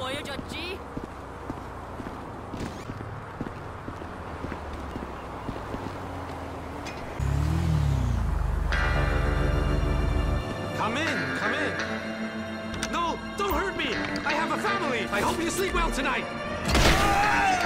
보여줬지? Come in, come in. No, don't hurt me. I have a family. I hope you sleep well tonight.